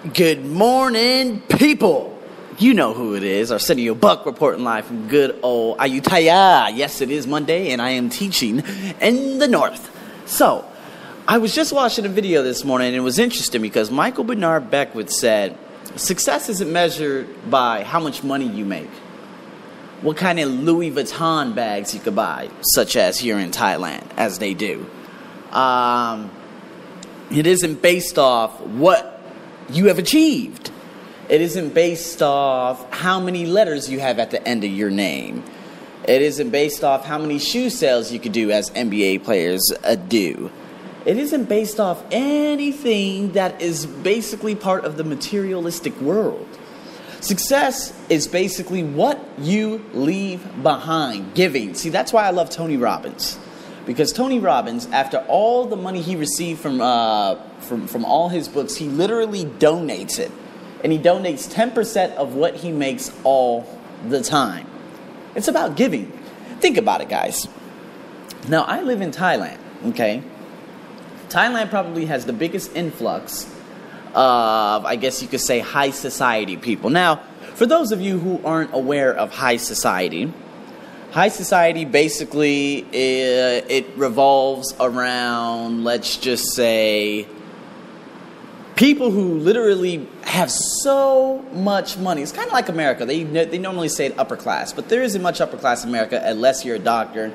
Good morning, people. You know who it is. Arsenio Buck reporting live from good old Ayutthaya. Yes, it is Monday, and I am teaching in the North. So, I was just watching a video this morning, and it was interesting because Michael Bernard Beckwith said, Success isn't measured by how much money you make, what kind of Louis Vuitton bags you could buy, such as here in Thailand, as they do. Um, it isn't based off what you have achieved. It isn't based off how many letters you have at the end of your name. It isn't based off how many shoe sales you could do as NBA players uh, do. It isn't based off anything that is basically part of the materialistic world. Success is basically what you leave behind, giving. See, that's why I love Tony Robbins. Because Tony Robbins, after all the money he received from, uh, from, from all his books, he literally donates it. And he donates 10% of what he makes all the time. It's about giving. Think about it, guys. Now, I live in Thailand, okay? Thailand probably has the biggest influx of, I guess you could say, high society people. Now, for those of you who aren't aware of high society, high society basically it, it revolves around, let's just say, people who literally have so much money. It's kind of like America. They, they normally say upper class, but there isn't much upper class in America unless you're a doctor,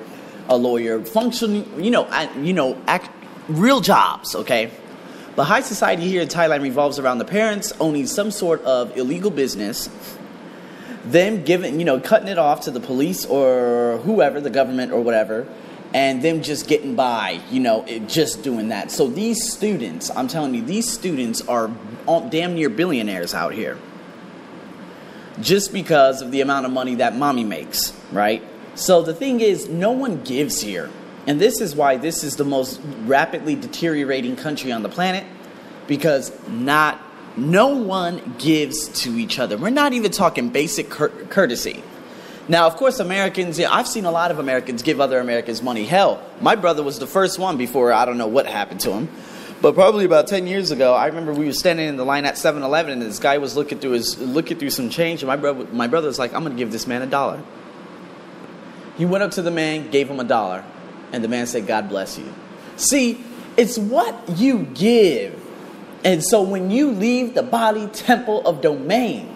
a lawyer, function, you know, you know, act, real jobs, okay? But high society here in Thailand revolves around the parents owning some sort of illegal business, them giving, you know, cutting it off to the police or whoever, the government or whatever, and them just getting by, you know, it, just doing that. So these students, I'm telling you, these students are damn near billionaires out here. Just because of the amount of money that mommy makes, right? So the thing is, no one gives here. And this is why this is the most rapidly deteriorating country on the planet because not no one gives to each other. We're not even talking basic cur- courtesy. Now, of course, Americans, yeah, I've seen a lot of Americans give other Americans money. Hell, my brother was the first one before I don't know what happened to him. But probably about 10 years ago, I remember we were standing in the line at 7-Eleven and this guy was looking through his looking through some change and my brother my brother was like, "I'm going to give this man a dollar." He went up to the man, gave him a dollar, and the man said, "God bless you." See, it's what you give. And so when you leave the body temple of domain,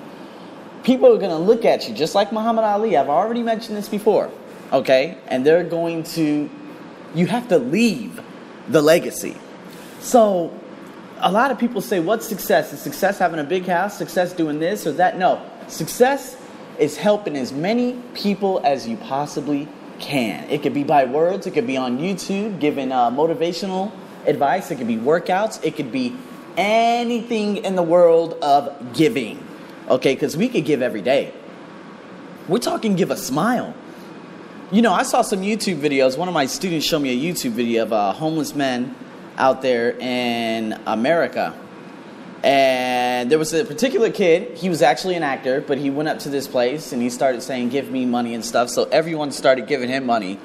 people are going to look at you just like Muhammad Ali. I've already mentioned this before, okay? And they're going to, you have to leave the legacy. So a lot of people say, what's success? Is success having a big house? Success doing this or that? No. Success is helping as many people as you possibly can. It could be by words, it could be on YouTube, giving uh, motivational advice, it could be workouts, it could be anything in the world of giving. Okay, because we could give every day. We're talking give a smile. You know, I saw some YouTube videos. One of my students showed me a YouTube video of uh, homeless men out there in America. And there was a particular kid, he was actually an actor, but he went up to this place and he started saying, Give me money and stuff. So everyone started giving him money.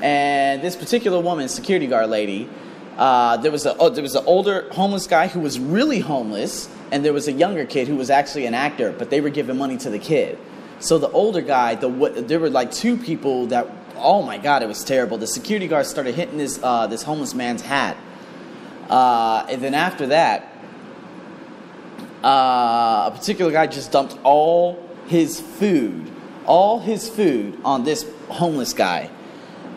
And this particular woman, security guard lady, uh, there was a oh, there was an older homeless guy who was really homeless, and there was a younger kid who was actually an actor, but they were giving money to the kid. So the older guy, the there were like two people that oh my god, it was terrible. The security guard started hitting this uh, this homeless man's hat, uh, and then after that, uh, a particular guy just dumped all his food, all his food on this homeless guy.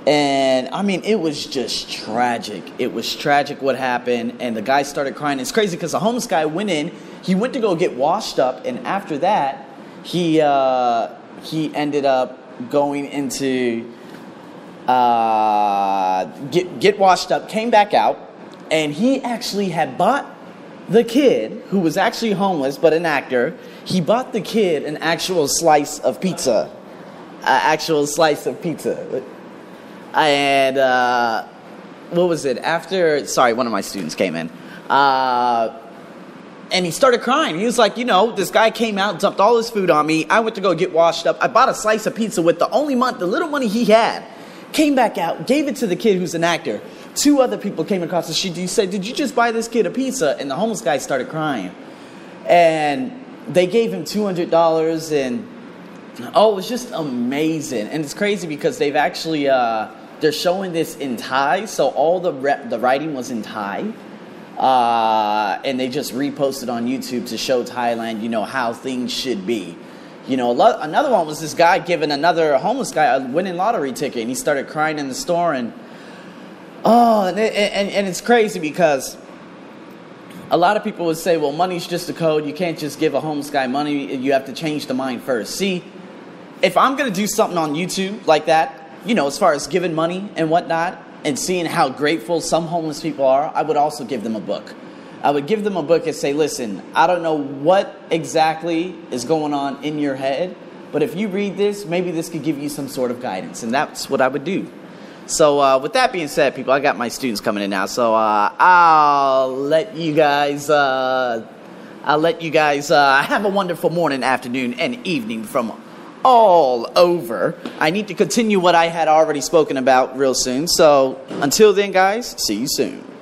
And I mean, it was just tragic. It was tragic what happened. And the guy started crying. It's crazy because the homeless guy went in, he went to go get washed up. And after that, he, uh, he ended up going into uh, get, get washed up, came back out. And he actually had bought the kid, who was actually homeless but an actor, he bought the kid an actual slice of pizza. An actual slice of pizza and uh, what was it? After, sorry, one of my students came in. Uh, and he started crying. He was like, you know, this guy came out, dumped all his food on me. I went to go get washed up. I bought a slice of pizza with the only month, the little money he had. Came back out, gave it to the kid who's an actor. Two other people came across the street. He said, Did you just buy this kid a pizza? And the homeless guy started crying. and they gave him two hundred dollars, and oh, it was just amazing. And it's crazy because they've actually uh, they're showing this in Thai, so all the re- the writing was in Thai. Uh, and they just reposted on YouTube to show Thailand, you know, how things should be. You know, lo- another one was this guy giving another homeless guy a winning lottery ticket, and he started crying in the store. And oh, and, it, and, and it's crazy because a lot of people would say, well, money's just a code. You can't just give a homeless guy money. You have to change the mind first. See, if I'm going to do something on YouTube like that, you know, as far as giving money and whatnot, and seeing how grateful some homeless people are, I would also give them a book. I would give them a book and say, listen, I don't know what exactly is going on in your head, but if you read this, maybe this could give you some sort of guidance. And that's what I would do. So, uh, with that being said, people, I got my students coming in now. So, uh, I'll let you guys. Uh, I'll let you guys uh, have a wonderful morning, afternoon, and evening from all over. I need to continue what I had already spoken about real soon. So, until then, guys, see you soon.